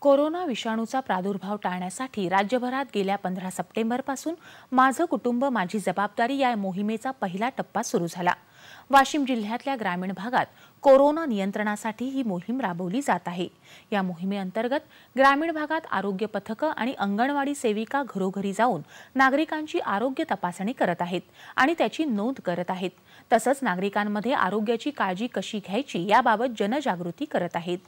Corona विषाणूचा प्रादुर्भाव टाळण्यासाठी राज्यभरात गेल्या पंधरा सप्टेंबरपासून माझं कुटुंब माझी जबाबदारी या मोहिमेचा पहिला टप्पा सुरू झाला. वाशिम जिल्ह्यातल्या ग्रामीण भागात कोरोना नियंत्रणासाठी ही मोहीम राबवली जात आहे. या मोहिमेअंतर्गत ग्रामीण भागात आरोग्य पथकं आणि अंगणवाडी सेविका घरोघरी जाऊन नागरिकांची आरोग्य तपासणी करत आहेत आणि त्याची नोंद करत आहेत. तसंच नागरिकांमध्ये आरोग्याची काळजी कशी घ्यायची याबाबत जनजागृती करत आहेत.